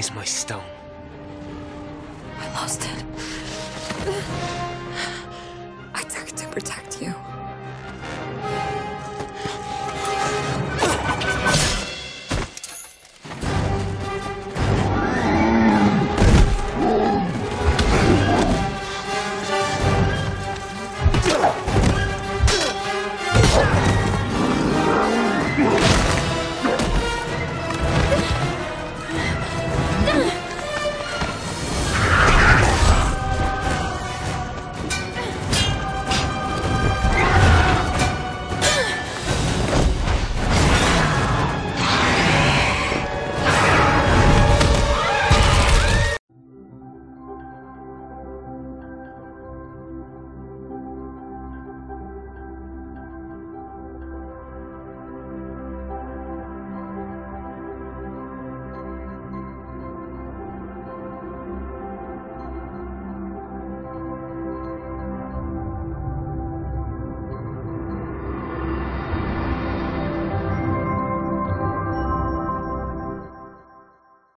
is my stone. I lost it. I took it to protect you.